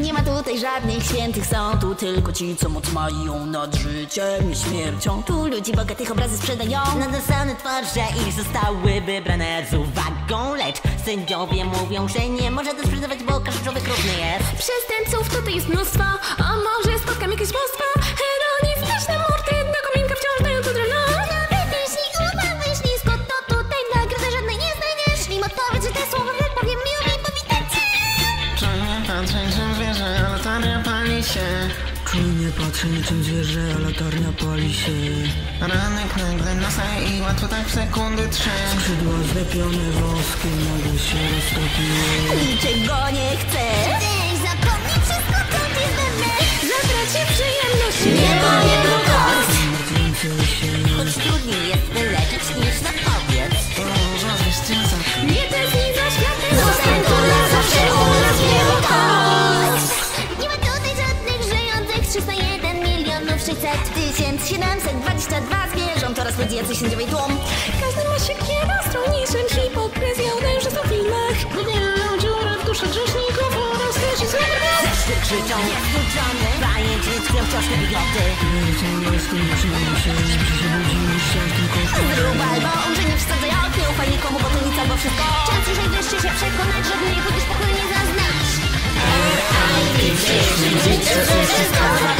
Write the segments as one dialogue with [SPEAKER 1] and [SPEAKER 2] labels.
[SPEAKER 1] Nie ma tutaj żadnych świętych, są tu tylko ci, co moc mają nad życiem i śmiercią. Tu ludzi bogatych obrazy sprzedają.
[SPEAKER 2] Nadosane twarze ich zostały wybrane z uwagą Lecz sędziowie mówią, że nie może to sprzedawać, bo każdy człowiek równy jest
[SPEAKER 3] Przestępców tutaj jest mnóstwo, a może spotkam jakieś bóstwo?
[SPEAKER 4] Się.
[SPEAKER 5] Czujnie patrzę niczym zwierzę, a latarnia pali się?
[SPEAKER 4] Ranek nagle nosa i łatwo tak w sekundy trzy.
[SPEAKER 5] Skrzydła zlepione woskiem nagle się roztopiły.
[SPEAKER 1] Niczego nie chcę.
[SPEAKER 6] 600
[SPEAKER 1] Tysięcy 722 zwierząt oraz ludzi jacyś sędziowej tłum.
[SPEAKER 3] Każdy ma siekierę stronniczym hipokryzją nęży w filmach.
[SPEAKER 4] Wybierają dziurę w duszy grzeszników oraz też i złych
[SPEAKER 2] Zeszły krzyczą, niewzbudzony Pajęci tkwią wciąż te bigoty
[SPEAKER 5] z się Że się
[SPEAKER 1] Zrób albo umrze, nie przesadzaj, ok, nie ufaj nikomu, bo to nic albo wszystko.
[SPEAKER 6] Czas już najwyższy się przekonać, że mnie pójdziesz pokoju nie zaznasz
[SPEAKER 1] Prewencja,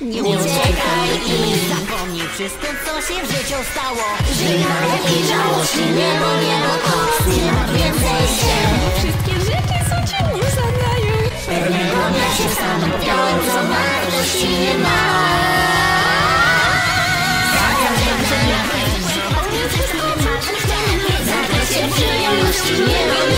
[SPEAKER 1] uciekaj i
[SPEAKER 2] Zapomnij wszystko, co się w życiu stało
[SPEAKER 1] Żyj na wieki żałości, niebo, niebo, koc. Nie ma więcej się.
[SPEAKER 3] Wszystkie rzeczy, co ci nie zadają.
[SPEAKER 1] Pewnego dnia się wstaną, białym co wartości nie ma. Zakresie przyjemności, niebo, niebo,